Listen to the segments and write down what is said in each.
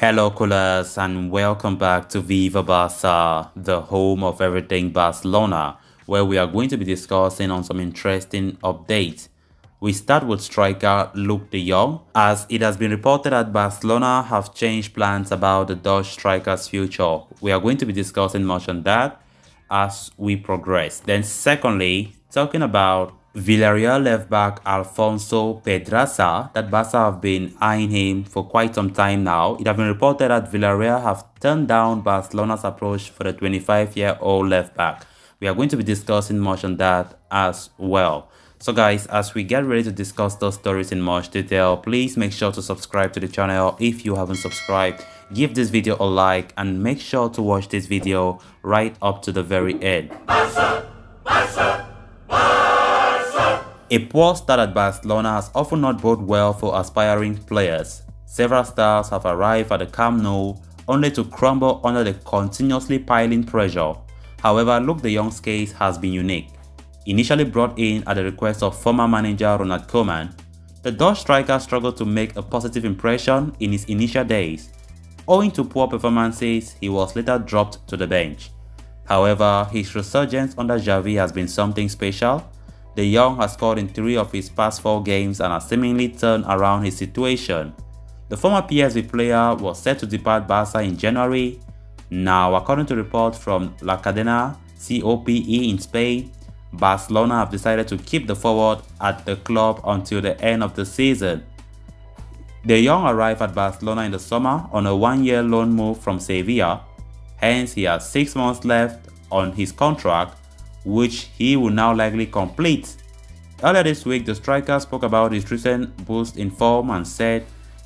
Hello, Culers, and welcome back to Viva Barca, the home of everything Barcelona, where we are going to be discussing on some interesting updates. We start with striker Luuk de Jong, as it has been reported that Barcelona have changed plans about the Dutch striker's future. We are going to be discussing much on that as we progress. Then secondly, talking about Villarreal left back Alfonso Pedraza that Barca have been eyeing him for quite some time now. It has been reported that Villarreal have turned down Barcelona's approach for the 25-year-old left back. We are going to be discussing much on that as well. So guys, as we get ready to discuss those stories in much detail, please make sure to subscribe to the channel if you haven't subscribed. Give this video a like and make sure to watch this video right up to the very end. Barca! Barca! A poor start at Barcelona has often not bode well for aspiring players. Several stars have arrived at the Camp Nou only to crumble under the continuously piling pressure. However, Luuk de Jong's case has been unique. Initially brought in at the request of former manager Ronald Koeman, the Dutch striker struggled to make a positive impression in his initial days. Owing to poor performances, he was later dropped to the bench. However, his resurgence under Xavi has been something special De Jong has scored in three of his past four games and has seemingly turned around his situation. The former PSV player was set to depart Barca in January. Now, according to reports from La Cadena COPE in Spain, Barcelona have decided to keep the forward at the club until the end of the season. De Jong arrived at Barcelona in the summer on a one-year loan move from Sevilla, hence he has 6 months left on his contract which he will now likely complete. Earlier this week, the striker spoke about his recent boost in form and said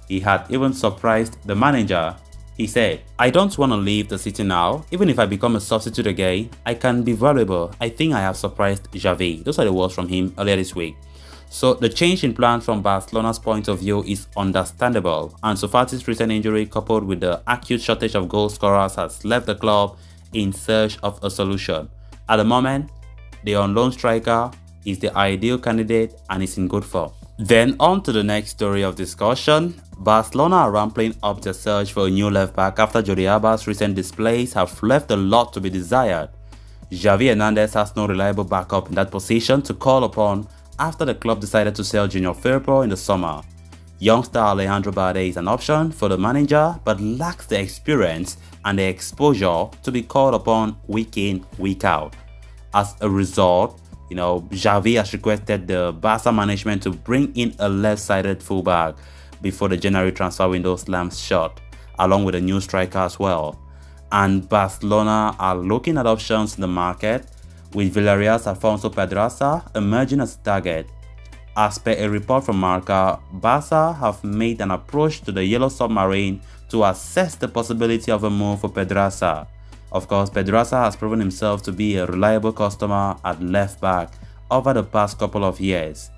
he had even surprised the manager. He said, I don't want to leave the city now. Even if I become a substitute again, I can be valuable. I think I have surprised Xavi. Those are the words from him earlier this week. So the change in plans from Barcelona's point of view is understandable and Fati's recent injury coupled with the acute shortage of goal scorers has left the club in search of a solution. At the moment, the unknown striker is the ideal candidate and is in good form. Then on to the next story of discussion. Barcelona are ramping up their search for a new left back after Jordi Alba's recent displays have left a lot to be desired. Xavi Hernandez has no reliable backup in that position to call upon after the club decided to sell Junior Firpo in the summer. Youngster Alejandro Balde is an option for the manager but lacks the experience and the exposure to be called upon week in, week out. As a result, you know, Xavi has requested the Barca management to bring in a left-sided fullback before the January transfer window slams shut, along with a new striker as well. And Barcelona are looking at options in the market, with Villarreal's Alfonso Pedraza emerging as a target. As per a report from Marca, Barca have made an approach to the Yellow Submarine to assess the possibility of a move for Pedraza. Of course, Pedraza has proven himself to be a reliable customer at left back over the past couple of years,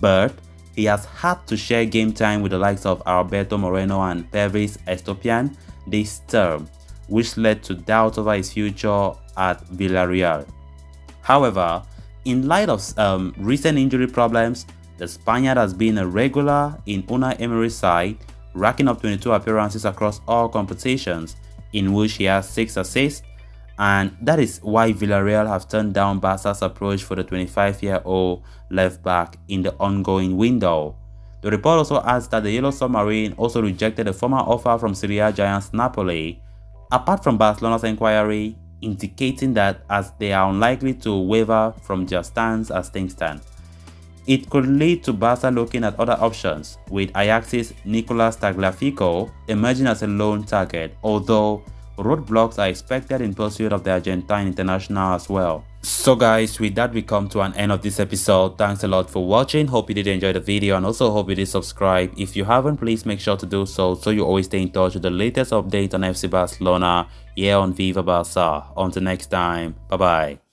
but he has had to share game time with the likes of Alberto Moreno and Pervis Estupiñán this term, which led to doubt over his future at Villarreal. However, in light of um, recent injury problems, the Spaniard has been a regular in Unai Emery's side, racking up 22 appearances across all competitions, in which he has 6 assists, and that is why Villarreal have turned down Barca's approach for the 25-year-old left back in the ongoing window. The report also adds that the Yellow Submarine also rejected a former offer from Serie giants Napoli. Apart from Barcelona's inquiry, indicating that as they are unlikely to waver from their stance as things stand. It could lead to Barca looking at other options, with Ajax's Nicolas Tagliafico emerging as a lone target, although roadblocks are expected in pursuit of the Argentine international as well. So guys, with that we come to an end of this episode. Thanks a lot for watching. Hope you did enjoy the video and also hope you did subscribe. If you haven't, please make sure to do so so you always stay in touch with the latest update on FC Barcelona here on Viva Barca. Until next time, bye bye.